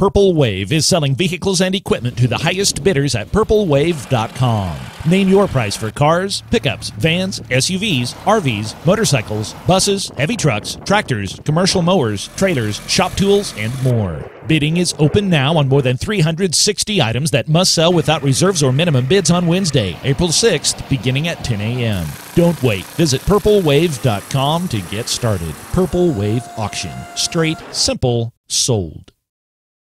Purple Wave is selling vehicles and equipment to the highest bidders at purplewave.com. Name your price for cars, pickups, vans, SUVs, RVs, motorcycles, buses, heavy trucks, tractors, commercial mowers, trailers, shop tools, and more. Bidding is open now on more than 360 items that must sell without reserves or minimum bids on Wednesday, April 6th, beginning at 10 a.m. Don't wait. Visit purplewave.com to get started. Purple Wave Auction. Straight, simple, sold.